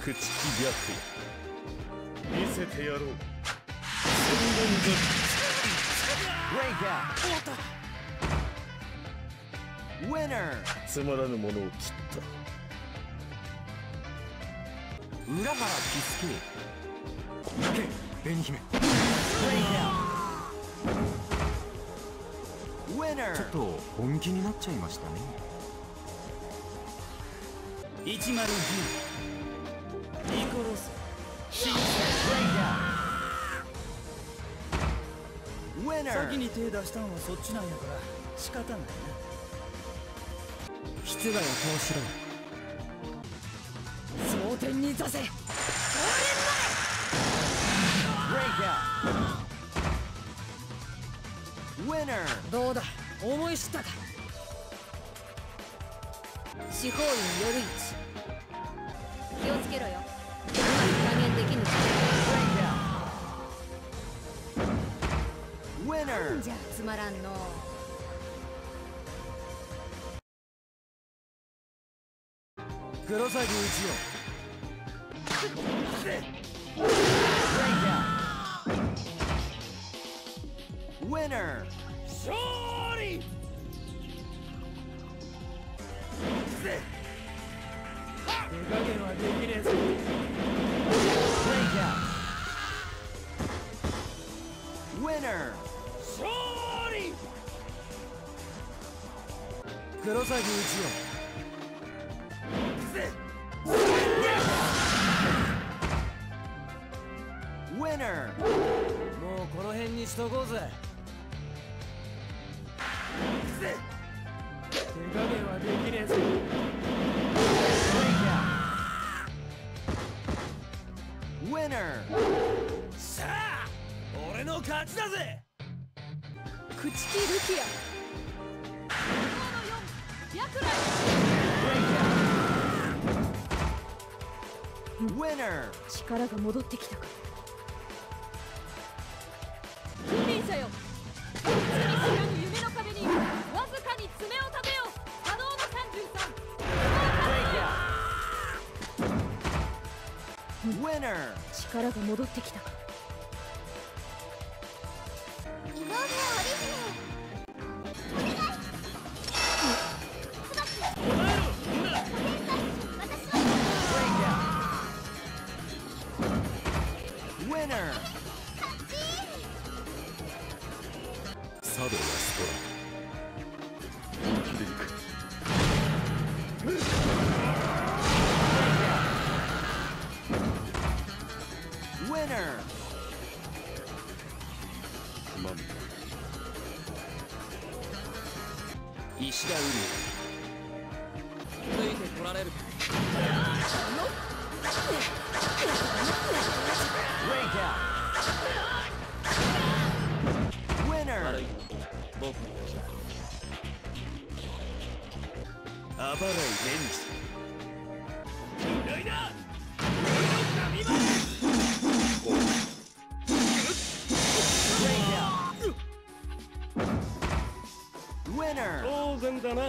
朽ち木白夜見せてやろう千言. Winner. つまらぬものを切った裏原キスケ行け紅姫.ちょっと本気になっちゃいましたね109先に手出したんはそっちなんやから仕方ないな。室外を通しろ蒼天に出せ.どうだ？思い知ったか？司法院夜市気をつけろよ。うまく加減できぬ Winner. じゃつまらんの黒崎一 Winner. 勝利手加減はできねえぞ. Winner. 勝利黒崎一 Winner. もうこの辺にしとこうぜ。手加減はできねえぞ Winner. さあ俺の勝ちだぜ朽ち木ルキア Winner. 力が戻ってきたか。不眠者よ。知らぬ夢の壁にわずかに爪を立てよ波動の Winner. 33力が戻ってきたか Winner. 佐渡ラストラ石田海ついてこられるか。out. Winner. 悪い僕の手だあばらいレンジ嫌いだ Winner. 当然だな